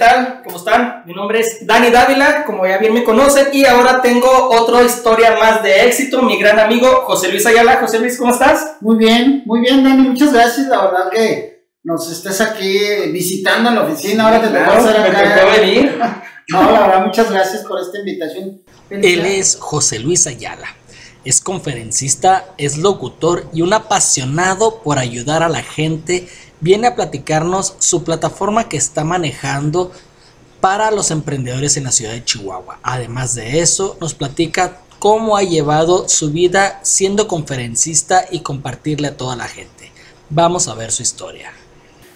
Hola amigos, ¿qué tal? ¿Cómo están? Mi nombre es Dani Dávila, como ya bien me conocen, y ahora tengo otra historia más de éxito, mi gran amigo José Luis Ayala. José Luis, ¿cómo estás? Muy bien, muy bien Dani, muchas gracias, la verdad que nos estés aquí visitando en la oficina, ahora te Claro, tocó hacer me acá. tocó venir. No, la verdad, muchas gracias por esta invitación. Él es José Luis Ayala. Es conferencista, es locutor y un apasionado por ayudar a la gente. Viene a platicarnos su plataforma que está manejando para los emprendedores en la ciudad de Chihuahua. Además de eso, nos platica cómo ha llevado su vida siendo conferencista y compartirle a toda la gente. Vamos a ver su historia.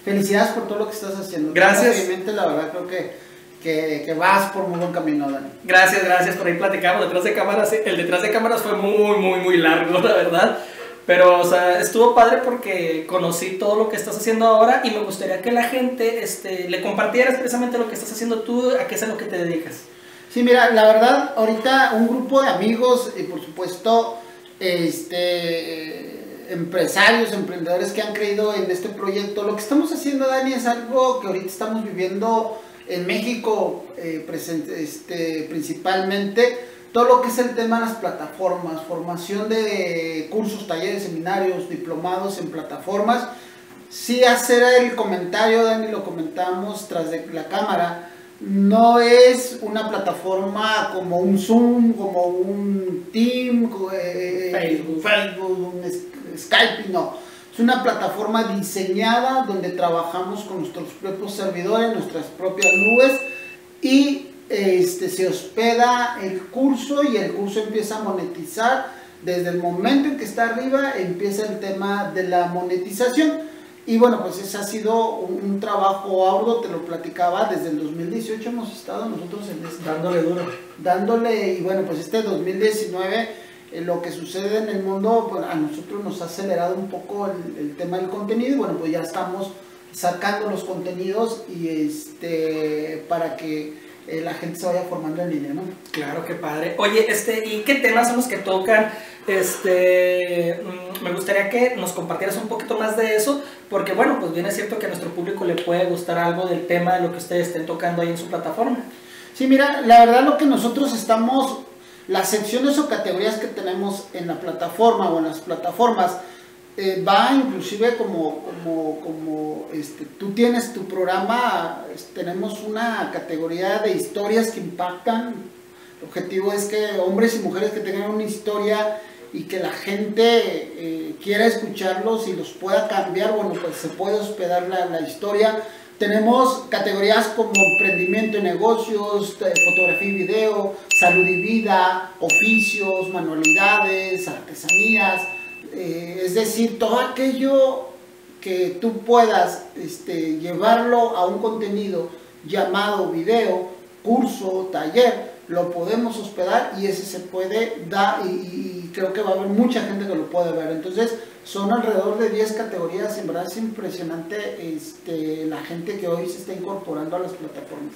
Felicidades por todo lo que estás haciendo. Gracias. Obviamente, la verdad, creo que, que, que vas por muy buen camino, Dani. Gracias, gracias, por ahí platicamos detrás de cámaras. El detrás de cámaras fue muy, muy, muy largo, la verdad. Pero, o sea, estuvo padre porque conocí todo lo que estás haciendo ahora y me gustaría que la gente este, le compartieras precisamente lo que estás haciendo tú, a qué es a lo que te dedicas. Sí, mira, la verdad, ahorita un grupo de amigos y por supuesto, este, empresarios, emprendedores que han creído en este proyecto. Lo que estamos haciendo, Dani, es algo que ahorita estamos viviendo en México eh, presente, este, principalmente. Todo lo que es el tema de las plataformas, formación de cursos, talleres, seminarios, diplomados en plataformas. Sí hacer el comentario, Dani, lo comentamos tras de la cámara, no es una plataforma como un Zoom, como un Team, eh, Facebook. Facebook, un Skype, no. Es una plataforma diseñada donde trabajamos con nuestros propios servidores, nuestras propias nubes y este, se hospeda el curso y el curso empieza a monetizar. Desde el momento en que está arriba empieza el tema de la monetización. Y bueno, pues ese ha sido un, un trabajo arduo, te lo platicaba, desde el 2018 hemos estado nosotros en este, Dándole duro. dándole, y bueno, pues este 2019, eh, lo que sucede en el mundo, pues a nosotros nos ha acelerado un poco el, el tema del contenido, y bueno, pues ya estamos sacando los contenidos y este, para que eh, la gente se vaya formando en línea, ¿no? Claro, qué padre. Oye, este, ¿y qué temas son los que tocan? Este, mm, me gustaría que nos compartieras un poquito más de eso, porque bueno, pues bien es cierto que a nuestro público le puede gustar algo del tema de lo que ustedes estén tocando ahí en su plataforma. Sí, mira, la verdad lo que nosotros estamos, las secciones o categorías que tenemos en la plataforma o en las plataformas, eh, va inclusive como, como, como este, tú tienes tu programa, tenemos una categoría de historias que impactan. El objetivo es que hombres y mujeres que tengan una historia y que la gente eh, quiera escucharlos y los pueda cambiar, bueno, pues se puede hospedar la, la historia. Tenemos categorías como emprendimiento y negocios, fotografía y video, salud y vida, oficios, manualidades, artesanías, eh, es decir, todo aquello que tú puedas este, llevarlo a un contenido llamado video, curso, taller, lo podemos hospedar y ese se puede dar y creo que va a haber mucha gente que lo puede ver. Entonces son alrededor de 10 categorías, en verdad es impresionante este, la gente que hoy se está incorporando a las plataformas.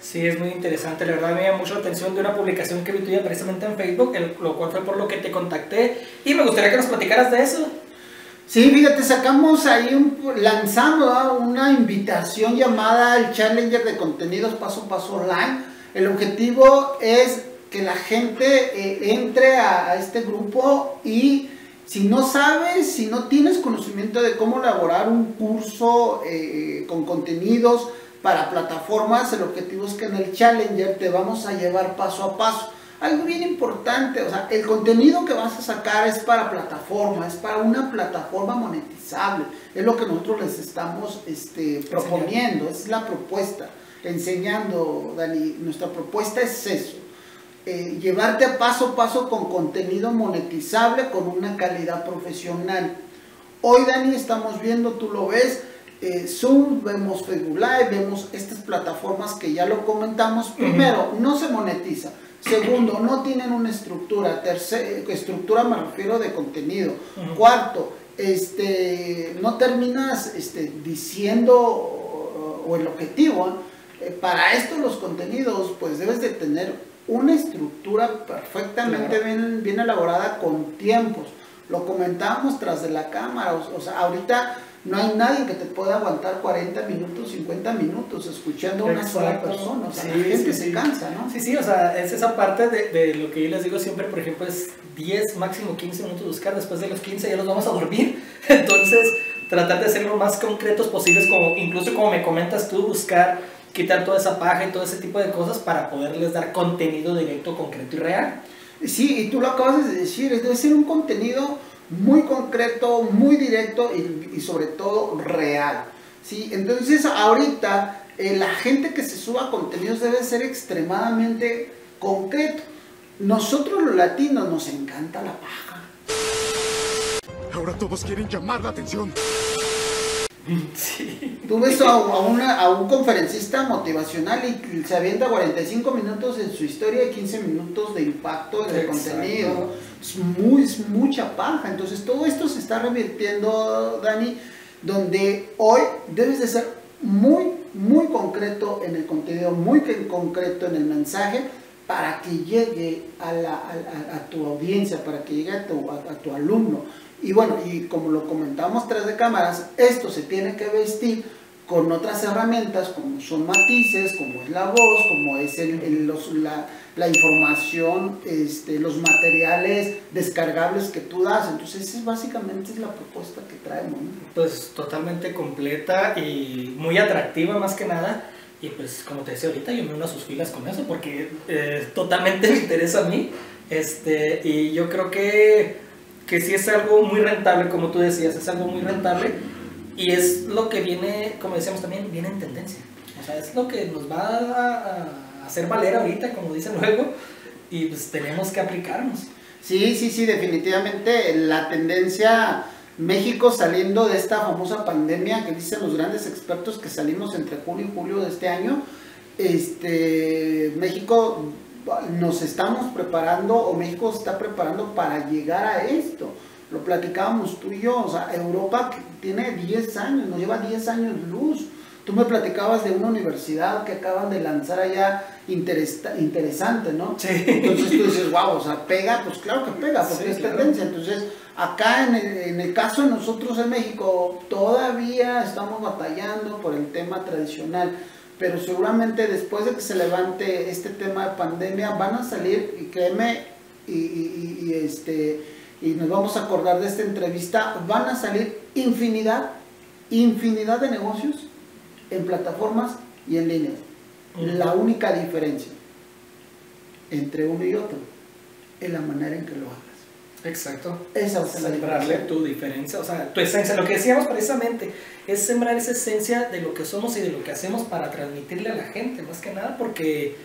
Sí, es muy interesante, la verdad me llama mucho la atención de una publicación que vi tuya precisamente en Facebook, el- lo cual fue por lo que te contacté, y me gustaría que nos platicaras de eso. Sí, fíjate, sacamos ahí un, lanzando ¿verdad? una invitación llamada el Challenger de Contenidos Paso a Paso Online. El objetivo es que la gente eh, entre a, este grupo y si no sabes, si no tienes conocimiento de cómo elaborar un curso eh, con contenidos para plataformas, el objetivo es que en el Challenger te vamos a llevar paso a paso. Algo bien importante, o sea, el contenido que vas a sacar es para plataforma, es para una plataforma monetizable. Es lo que nosotros les estamos este, proponiendo, es la propuesta. Enseñando, Dani, nuestra propuesta es eso. Eh, llevarte a paso a paso con contenido monetizable con una calidad profesional. Hoy, Dani, estamos viendo, tú lo ves, eh, Zoom, vemos Facebook Live, vemos estas plataformas que ya lo comentamos. Primero, no se monetiza. Segundo, no tienen una estructura. Tercero, estructura me refiero de contenido. Cuarto, este, no terminas este, diciendo o, o el objetivo. ¿eh? Eh, para esto los contenidos, pues debes de tener una estructura perfectamente Claro. bien, bien elaborada con tiempos lo comentábamos tras de la cámara, o, sea, ahorita no hay nadie que te pueda aguantar 40 minutos, 50 minutos escuchando a una sola persona, o sea, la gente se cansa, ¿no? Sí, sí, o sea, es esa parte de, de, lo que yo les digo siempre, por ejemplo, es 10, máximo 15 minutos buscar, después de los 15 ya los vamos a dormir, entonces tratar de ser lo más concretos posibles, como incluso como me comentas tú, buscar quitar toda esa paja y todo ese tipo de cosas para poderles dar contenido directo, concreto y real. Sí, y tú lo acabas de decir, debe ser un contenido muy concreto, muy directo y, sobre todo real. ¿sí? Entonces ahorita eh, la gente que se suba contenidos debe ser extremadamente concreto. Nosotros los latinos nos encanta la paja. Ahora todos quieren llamar la atención. Tú ves a, a, un conferencista motivacional y se avienta 45 minutos en su historia y 15 minutos de impacto en el contenido. Es, muy, mucha paja. Entonces todo esto se está revirtiendo, Dani, donde hoy debes de ser muy, muy concreto en el contenido, muy concreto en el mensaje para que llegue a, la, a, tu audiencia, para que llegue a tu, a tu alumno. Y bueno, y como lo comentamos tras de cámaras, esto se tiene que vestir con otras herramientas como son matices, como es la voz, como es el, los, la, la, información, este, los materiales descargables que tú das. Entonces, esa es básicamente es la propuesta que traemos. Pues totalmente completa y muy atractiva más que nada. Y pues como te decía ahorita, yo me uno a sus filas con eso porque eh, totalmente me interesa a mí. Este, y yo creo que que sí es algo muy rentable, como tú decías, es algo muy rentable y es lo que viene, como decíamos también, viene en tendencia. O sea, es lo que nos va a, hacer valer ahorita, como dicen luego, y pues tenemos que aplicarnos. Sí, sí, sí, definitivamente la tendencia México saliendo de esta famosa pandemia que dicen los grandes expertos que salimos entre julio y julio de este año, este México nos estamos preparando o México se está preparando para llegar a esto. Lo platicábamos tú y yo, o sea, Europa tiene 10 años, nos lleva 10 años luz. Tú me platicabas de una universidad que acaban de lanzar allá interesante, ¿no? Sí. Entonces tú dices, wow, o sea, pega, pues claro que pega, porque es tendencia. Entonces, acá en el, en el caso de nosotros en México, todavía estamos batallando por el tema tradicional pero seguramente después de que se levante este tema de pandemia van a salir, y créeme, y, este, y nos vamos a acordar de esta entrevista, van a salir infinidad, infinidad de negocios en plataformas y en línea. La única diferencia entre uno y otro es la manera en que lo hagan. Exacto. Esa es Sembrarle tu diferencia, o sea, tu esencia. Lo que decíamos precisamente es sembrar esa esencia de lo que somos y de lo que hacemos para transmitirle a la gente, más que nada, porque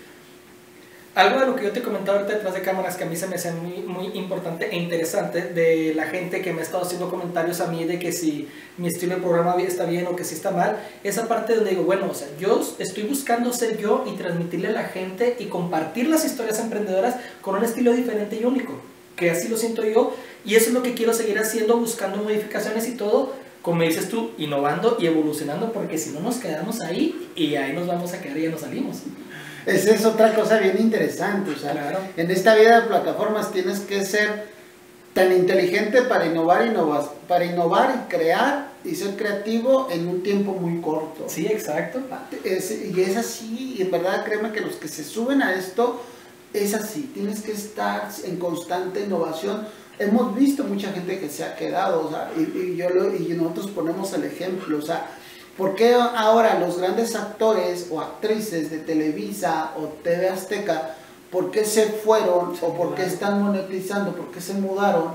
algo de lo que yo te comentaba ahorita detrás de cámaras que a mí se me hace muy, muy importante e interesante de la gente que me ha estado haciendo comentarios a mí de que si mi estilo de programa está bien o que si está mal, esa parte donde digo, bueno, o sea, yo estoy buscando ser yo y transmitirle a la gente y compartir las historias emprendedoras con un estilo diferente y único que así lo siento yo, y eso es lo que quiero seguir haciendo, buscando modificaciones y todo, como dices tú, innovando y evolucionando, porque si no nos quedamos ahí y ahí nos vamos a quedar y ya nos salimos. Esa es otra cosa bien interesante, o sea, en esta vida de plataformas tienes que ser tan inteligente para innovar, innovar, para innovar y crear y ser creativo en un tiempo muy corto. Sí, exacto. y es así, y en verdad créeme que los que se suben a esto, es así, tienes que estar en constante innovación. Hemos visto mucha gente que se ha quedado, o sea, y, yo y nosotros ponemos el ejemplo, o sea, ¿por qué ahora los grandes actores o actrices de Televisa o TV Azteca, por qué se fueron o por qué están monetizando, por qué se mudaron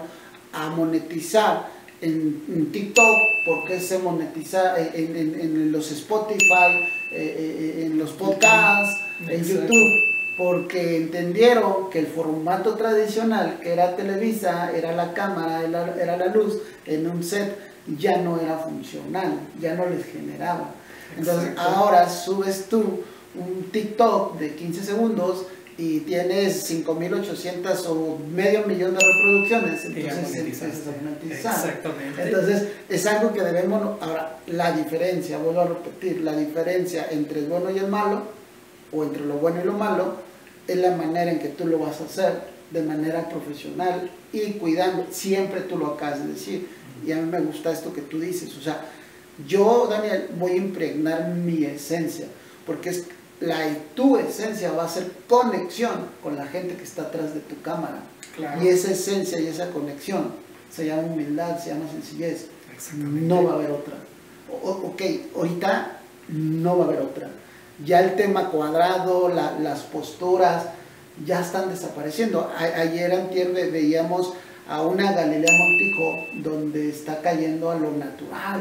a monetizar en, TikTok, por qué se monetiza en, los Spotify, eh, eh, en los podcasts, en YouTube? Porque entendieron que el formato tradicional, que era Televisa, era la cámara, era la luz, en un set, ya no era funcional, ya no les generaba. Entonces ahora subes tú un TikTok de 15 segundos y tienes 5800 o medio millón de reproducciones, entonces empiezas a monetizar. Exactamente. Entonces es algo que debemos, ahora la diferencia, vuelvo a repetir, la diferencia entre el bueno y el malo, o entre lo bueno y lo malo, es la manera en que tú lo vas a hacer de manera profesional y cuidando, siempre tú lo acabas de decir, y a mí me gusta esto que tú dices, o sea, yo, Daniel, voy a impregnar mi esencia, porque es la tu esencia va a ser conexión con la gente que está atrás de tu cámara. Claro. Y esa esencia y esa conexión se llama humildad, se llama sencillez. No va a haber otra. O- ok, ahorita no va a haber otra. Ya el tema cuadrado, la- las posturas, ya están desapareciendo. A- ayer antier ve- veíamos a una Galilea Montijo donde está cayendo a lo natural,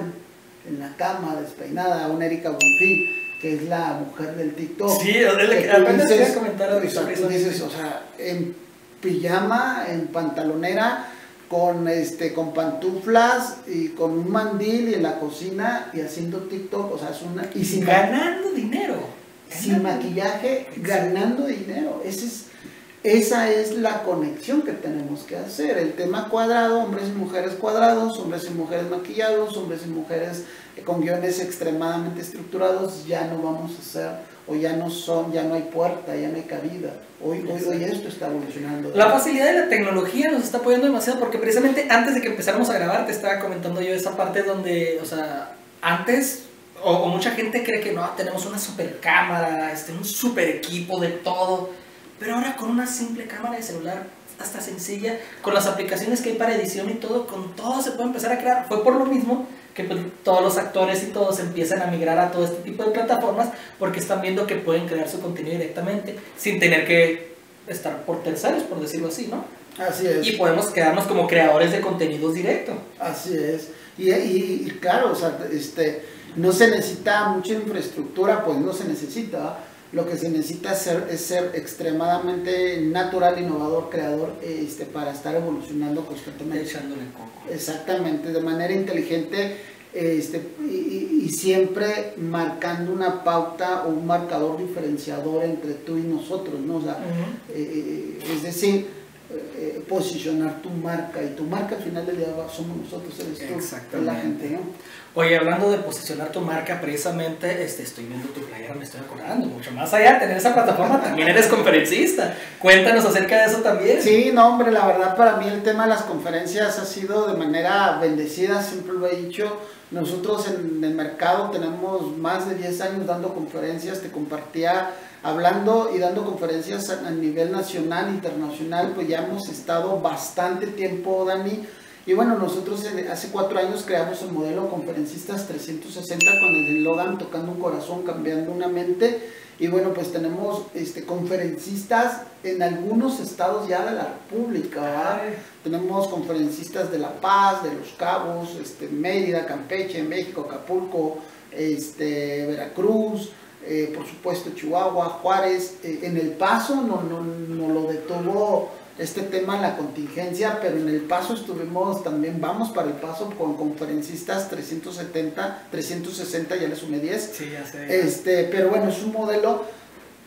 en la cama, despeinada, a una Erika Bonfil, que es la mujer del TikTok. Sí, es la que tú apenas quería comentar o ahorita, sea, tú precisamente. dices, o sea, en pijama, en pantalonera, con este con pantuflas y con un mandil y en la cocina y haciendo TikTok, o sea, es una y sin, ganando dinero. sin Ganando. maquillaje, ganando dinero. Ese es esa es la conexión que tenemos que hacer. El tema cuadrado, hombres y mujeres cuadrados, hombres y mujeres maquillados, hombres y mujeres con guiones extremadamente estructurados, ya no vamos a hacer, o ya no son, ya no hay puerta, ya no hay cabida. Hoy, hoy, hoy esto está evolucionando. La facilidad de la tecnología nos está apoyando demasiado porque precisamente antes de que empezáramos a grabar te estaba comentando yo esa parte donde, o sea, antes o, o mucha gente cree que no, tenemos una super cámara, este, un super equipo de todo, pero ahora con una simple cámara de celular hasta sencilla, con las aplicaciones que hay para edición y todo, con todo se puede empezar a crear. Fue por lo mismo que pues, todos los actores y todos empiezan a migrar a todo este tipo de plataformas porque están viendo que pueden crear su contenido directamente sin tener que estar por terceros, por decirlo así, ¿no? Así es. Y podemos quedarnos como creadores de contenidos directo. Así es. Y, y- y claro, o sea, este, no se necesita mucha infraestructura, pues no se necesita. Lo que se necesita es ser, es ser extremadamente natural, innovador, creador, este, para estar evolucionando constantemente. Echándole coco. Exactamente, de manera inteligente este, y, siempre marcando una pauta o un marcador diferenciador entre tú y nosotros, ¿no? O sea, Ujú. eh, es decir, eh, posicionar tu marca y tu marca al final del día somos nosotros, eres tú, es la Exactamente. gente, ¿no? Oye, hablando de posicionar tu marca, precisamente este, estoy viendo tu playera, me estoy acordando. Mucho más allá de tener esa plataforma, también eres conferencista. Cuéntanos acerca de eso también. Sí, no, hombre, la verdad para mí el tema de las conferencias ha sido de manera bendecida, siempre lo he dicho. Nosotros en el mercado tenemos más de 10 años dando conferencias, te compartía hablando y dando conferencias a, a nivel nacional, internacional, pues ya hemos estado bastante tiempo, Dani. Y bueno, nosotros hace cuatro años creamos el modelo Conferencistas 360 con el eslogan Tocando un corazón, cambiando una mente. Y bueno, pues tenemos este, conferencistas en algunos estados ya de la República. Tenemos conferencistas de La Paz, de Los Cabos, este, Mérida, Campeche, México, Acapulco, este, Veracruz, eh, por supuesto Chihuahua, Juárez. Eh, en El Paso no, no, no lo detuvo este tema la contingencia, pero en El Paso estuvimos también, vamos para El Paso con conferencistas 370, 360, ya le sumé 10. Sí, ya sé. Este, pero bueno, es un modelo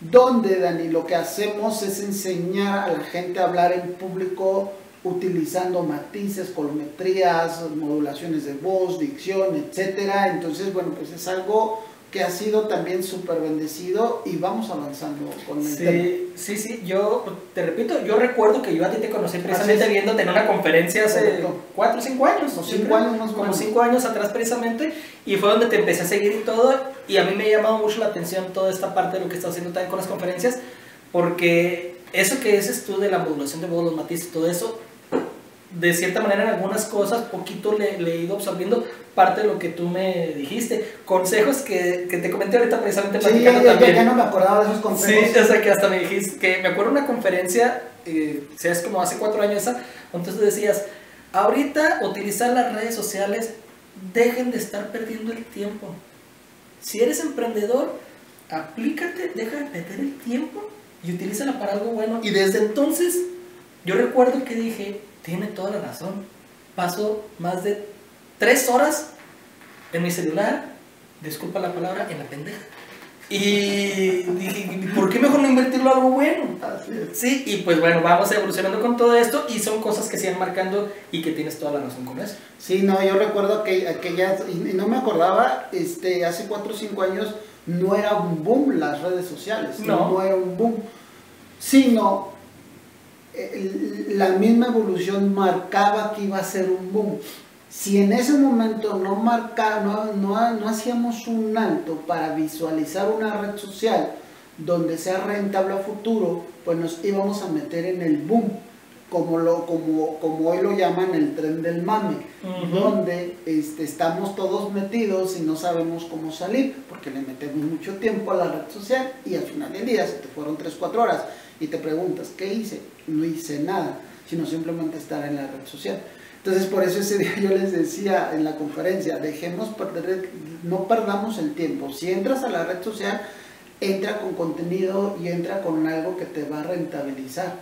donde, Dani, lo que hacemos es enseñar a la gente a hablar en público utilizando matices, colometrías, modulaciones de voz, dicción, etcétera. Entonces, bueno, pues es algo que ha sido también súper bendecido y vamos avanzando con el tema. Sí, sí, sí, yo te repito, yo recuerdo que yo a ti te conocí precisamente viéndote en una conferencia hace Correcto. 4 o 5 años. Creo, años más o Como menos. 5 años atrás precisamente, y fue donde te empecé a seguir y todo, y a mí me ha llamado mucho la atención toda esta parte de lo que estás haciendo también con las conferencias, porque eso que dices tú de la modulación de voz, los matices y todo eso, de cierta manera en algunas cosas, poquito le, le he ido absorbiendo parte de lo que tú me dijiste, consejos que, que te comenté ahorita precisamente Sí, ya, ya- también. ya no me acordaba de esos consejos. Sí, sea que hasta me dijiste que me acuerdo una conferencia, eh, o sea, es como hace cuatro años esa, donde tú decías, ahorita utilizar las redes sociales, dejen de estar perdiendo el tiempo. Si eres emprendedor, aplícate, deja de perder el tiempo y utilízala para algo bueno. Y desde entonces, yo recuerdo que dije, tiene toda la razón. Paso más de tres horas en mi celular, disculpa la palabra, en la pendeja. Y dije, ¿por qué mejor no invertirlo a algo bueno? Así es. Sí, y pues bueno, vamos evolucionando con todo esto y son cosas que siguen marcando y que tienes toda la razón con eso. Sí, no, yo recuerdo que aquellas, y y no me acordaba, este, hace 4 o 5 años no era un boom las redes sociales, No. no, era un boom, sino la misma evolución marcaba que iba a ser un boom. Si en ese momento no, marca, no, no, no hacíamos un alto para visualizar una red social donde sea rentable a futuro, pues nos íbamos a meter en el boom, como, lo, como, como hoy lo llaman el tren del mame, donde este, estamos todos metidos y no sabemos cómo salir, porque le metemos mucho tiempo a la red social y al final del día se te fueron 3, 4 horas y te preguntas, ¿qué hice? No hice nada, sino simplemente estar en la red social. Entonces por eso ese día yo les decía en la conferencia, dejemos perder, no perdamos el tiempo. Si entras a la red social, entra con contenido y entra con algo que te va a rentabilizar.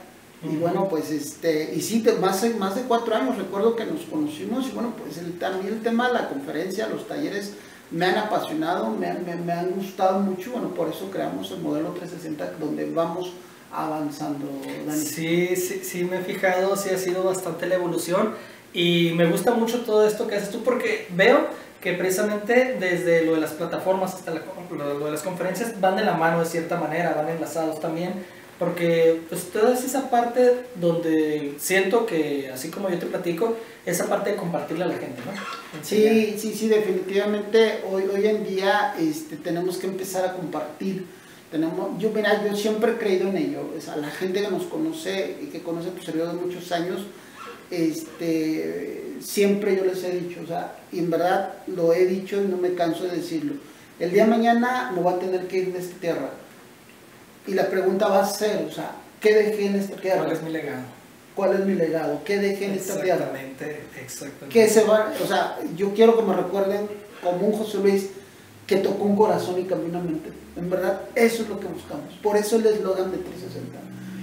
Y Ujú. bueno, pues este, y sí, te- más, más de cuatro años recuerdo que nos conocimos y bueno, pues el, también el tema de la conferencia, los talleres me han apasionado, me, me, me han gustado mucho, bueno, por eso creamos el modelo 360 donde vamos avanzando, Dani. Sí, sí, sí, me he fijado, sí ha sido bastante la evolución y me gusta mucho todo esto que haces tú porque veo que precisamente desde lo de las plataformas hasta la- lo, lo de las conferencias van de la mano de cierta manera, van enlazados también, porque pues toda es esa parte donde siento que, así como yo te platico, esa parte de compartirle a la gente, ¿no? Sí, sí, sí, definitivamente hoy, hoy en día este, tenemos que empezar a compartir. Tenemos, yo, mira, yo siempre he creído en ello. O sea, la gente que nos conoce y que conoce tu servidor de muchos años, este, siempre yo les he dicho, o sea, y en verdad lo he dicho y no me canso de decirlo. El día de mañana me voy a tener que ir de esta tierra. Y la pregunta va a ser, o sea, ¿qué dejé en esta tierra? ¿Cuál es mi legado? ¿Cuál es mi legado? ¿Qué dejé en esta tierra? Exactamente, exactamente. que se va, o sea, yo quiero que me recuerden como un José Luis que tocó un corazón y cambió una mente. En verdad, eso es lo que buscamos. Por eso el eslogan de 360.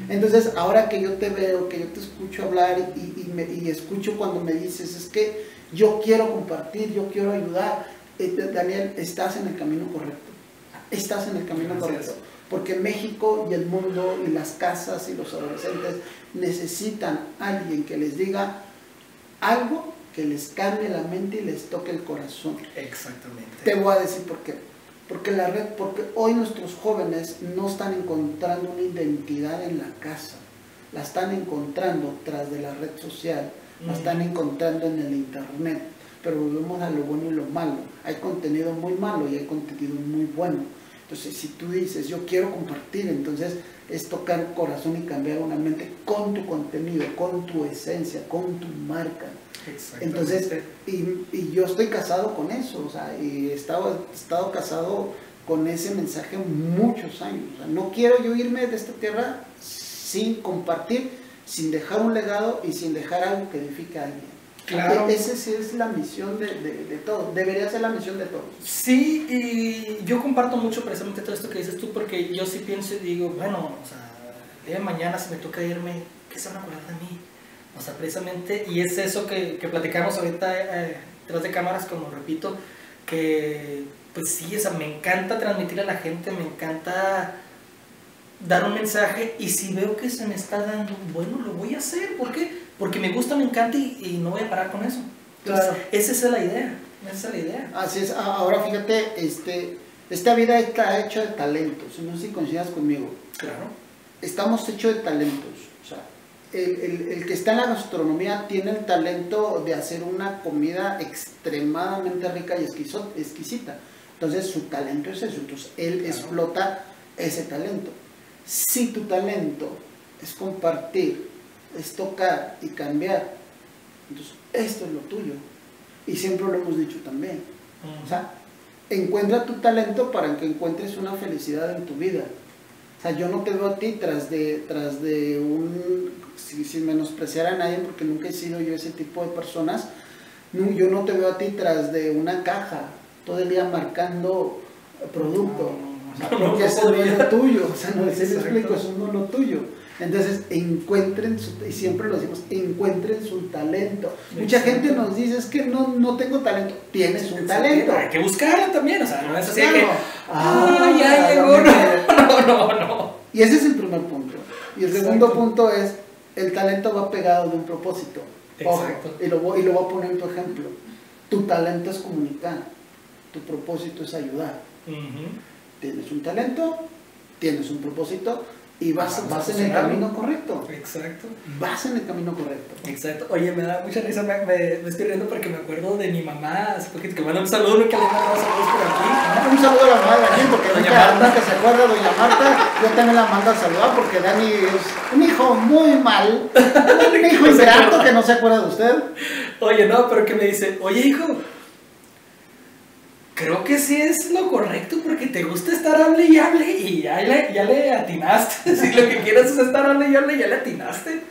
Entonces, ahora que yo te veo, que yo te escucho hablar y, y, me- y escucho cuando me dices, es que yo quiero compartir, yo quiero ayudar, eh, Daniel, estás en el camino correcto. Estás en el camino Gracias. correcto. Porque México y el mundo y las casas y los adolescentes necesitan alguien que les diga algo que les cambie la mente y les toque el corazón. Exactamente. Te voy a decir por qué. Porque la red, porque hoy nuestros jóvenes no están encontrando una identidad en la casa, la están encontrando tras de la red social, la están encontrando en el internet. Pero volvemos a lo bueno y lo malo. Hay contenido muy malo y hay contenido muy bueno. Entonces, si tú dices, yo quiero compartir, entonces es tocar corazón y cambiar una mente con tu contenido, con tu esencia, con tu marca. Entonces, y, y yo estoy casado con eso, o sea, y he estado, he estado casado con ese mensaje muchos años. O sea, no quiero yo irme de esta tierra sin compartir, sin dejar un legado y sin dejar algo que edifique a alguien. Claro. E- Esa sí es la misión de, de, de todos, debería ser la misión de todos. Sí, y yo comparto mucho precisamente todo esto que dices tú, porque yo sí pienso y digo, bueno, o sea, el día de mañana si me toca irme, ¿qué se van a acordar de mí? O sea, precisamente, y es eso que, que platicamos ahorita eh, tras de cámaras, como repito, que pues sí, o sea, me encanta transmitir a la gente, me encanta dar un mensaje y si veo que se me está dando, bueno, lo voy a hacer, ¿por qué? Porque me gusta, me encanta y, y no voy a parar con eso. Entonces, Claro. esa es la idea, esa es la idea. Así es, a- ahora fíjate, este, esta vida está hecha de talentos, no sé si coincidas conmigo. Claro. estamos hechos de talentos. O sea, el, el- el que está en la gastronomía tiene el talento de hacer una comida extremadamente rica y exquiso- exquisita. Entonces su talento es eso. Entonces él Claro. explota ese talento. Si tu talento es compartir, es tocar y cambiar, entonces esto es lo tuyo. Y siempre lo hemos dicho también. O sea, encuentra tu talento para que encuentres una felicidad en tu vida. O sea, yo no te veo a ti tras de, tras de un, si- sin menospreciar a nadie, porque nunca he sido yo ese tipo de personas, no, yo no te veo a ti tras de una caja, todo el día marcando producto. No, no, porque eso no es lo tuyo, o sea, no sé si Exacto. explico, eso no es lo tuyo. Entonces, encuentren, su, y siempre lo decimos, encuentren su talento. Mucha gente nos dice, es que no, no tengo talento. Tienes un talento. Hay que buscarlo también, o sea, no es así que. Claro. Ah, ya Ah, llegó. no, No, no, no. Y ese es el primer punto. Y el Exacto. segundo punto es, el talento va pegado de un propósito. Ojo, Exacto. y, lo voy, y lo voy a poner en tu ejemplo. Tu talento es comunicar, tu propósito es ayudar. Ujú. Tienes un talento, tienes un propósito, y vas, Vamos vas en el camino correcto. Exacto. Vas en el camino correcto. Exacto. Oye, me da mucha risa, me, me- me estoy riendo porque me acuerdo de mi mamá hace poquito que manda un saludo, nunca le he mandado saludos por aquí. Un saludo a la mamá de Daniel, porque Doña nunca, Marta. nunca se acuerda, doña Marta. Yo también la mando a saludar porque Dani es un hijo muy mal, un hijo ingrato que no se acuerda de usted. Oye, no, pero que me dice, oye, hijo, creo que sí es lo correcto porque te gusta estar hable y hable y ya le, ya le atinaste. Si lo que quieres es estar hable y hable, ya le atinaste.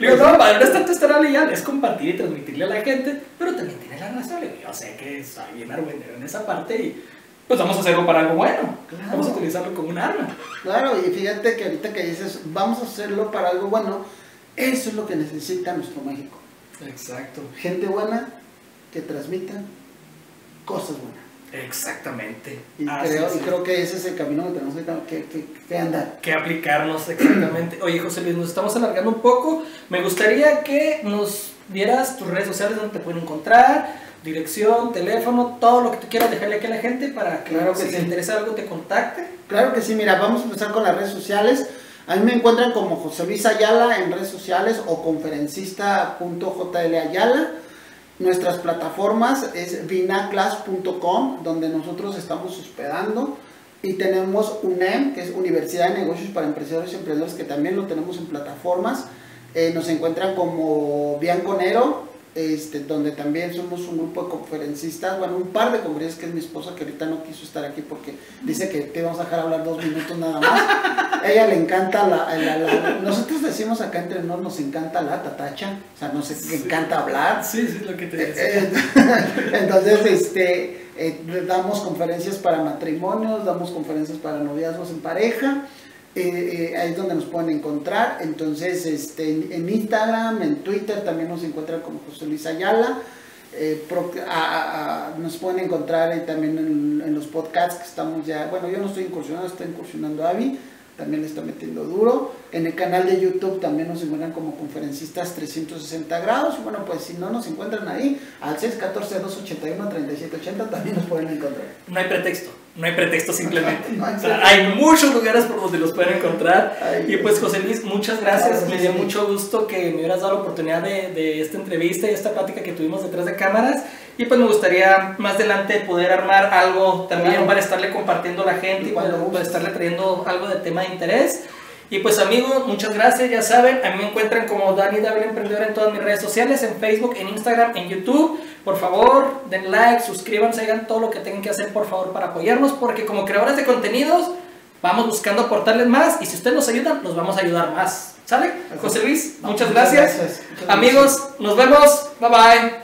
Le digo, no, no es tanto estar hable y hable, es compartir y transmitirle a la gente, pero también tiene la razón. Le digo, yo sé que soy bien argüendero en esa parte y pues vamos a hacerlo para algo bueno. Claro. Vamos a utilizarlo como un arma. Claro, y fíjate que ahorita que dices, vamos a hacerlo para algo bueno, eso es lo que necesita nuestro México. Exacto. Gente buena que transmita cosas buenas. Exactamente. Y, creo, y creo que ese es el camino que tenemos que, que, que andar. que aplicarnos exactamente. Oye, José Luis, nos estamos alargando un poco. Me gustaría que nos dieras tus redes sociales donde te pueden encontrar, dirección, teléfono, todo lo que tú quieras dejarle aquí a la gente para que, Claro que si sí. te interesa algo te contacte. Claro que sí, mira, vamos a empezar con las redes sociales. A mí me encuentran como José Luis Ayala en redes sociales o conferencista.jl Ayala. Nuestras plataformas es vinaclass.com, donde nosotros estamos hospedando. Y tenemos UNEM, que es Universidad de Negocios para Empresarios y Emprendedores, que también lo tenemos en plataformas. Eh, nos encuentran como Bianconero, este, donde también somos un grupo de conferencistas, bueno, un par de conferencistas, que es mi esposa, que ahorita no quiso estar aquí porque dice que te vamos a dejar hablar dos minutos nada más. Ella le encanta la, la- la- Nosotros decimos acá entre nos, nos encanta la tatacha, o sea, nos encanta hablar. Sí, sí, es lo que te decía. Eh, Entonces, este, eh, damos conferencias para matrimonios, damos conferencias para noviazgos en pareja. Eh, ahí es donde nos pueden encontrar. Entonces, este, en, Instagram, en Twitter también nos encuentran como José Luis Ayala. Eh, nos pueden encontrar ahí también en, los podcasts que estamos ya. Bueno, yo no estoy incursionando, está incursionando Avi. También le está metiendo duro. En el canal de YouTube también nos encuentran como conferencistas 360 grados. Bueno, pues si no nos encuentran ahí, al 614-281-3780 también nos pueden encontrar. No hay pretexto, no hay pretexto simplemente. No hay O sea, hay muchos lugares por donde los pueden encontrar. Ay, Y pues José Luis, muchas gracias. Me dio mucho gusto que me hubieras dado la oportunidad de, de esta entrevista y esta plática que tuvimos detrás de cámaras. Y pues me gustaría más adelante poder armar algo también Claro. para estarle compartiendo a la gente y Cuando para, para estarle trayendo algo de tema de interés. Y pues amigos, muchas gracias, ya saben, a mí me encuentran como Dani Dávila Emprendedor en todas mis redes sociales, en Facebook, en Instagram, en YouTube. Por favor, den like, suscríbanse, hagan todo lo que tengan que hacer por favor para apoyarnos, porque como creadores de contenidos vamos buscando aportarles más y si ustedes nos ayudan, los vamos a ayudar más. ¿Sale? José Luis, muchas Muchas gracias. gracias. Muchas Amigos, nos vemos. Bye bye.